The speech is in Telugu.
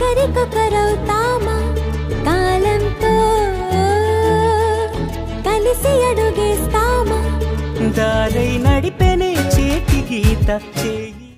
ఒకరికొకరవుతామా కాలంతో కలిసి అడుగేస్తామా? దారై నడిపెనే చేతి గీత చేయి.